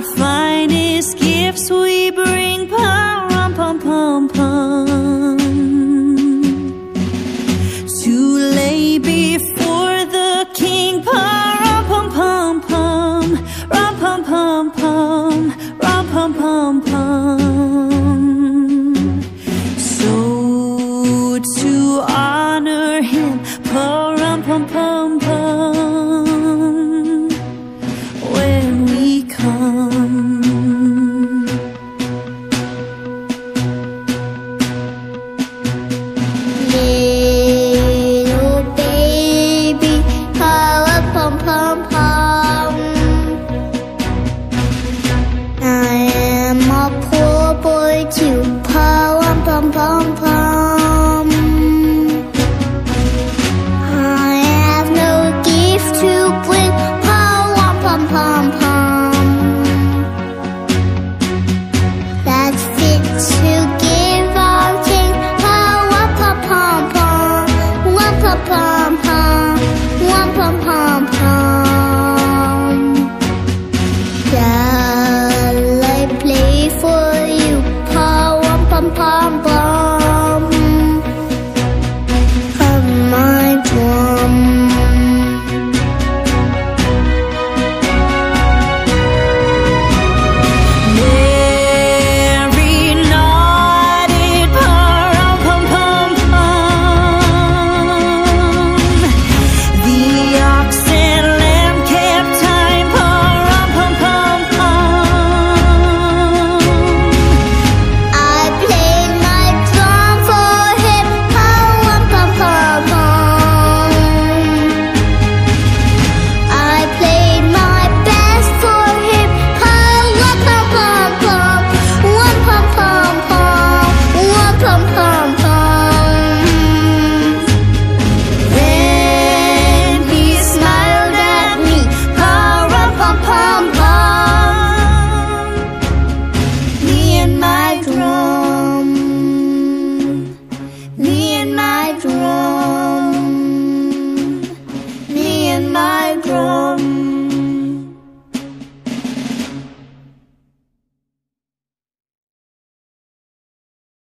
fly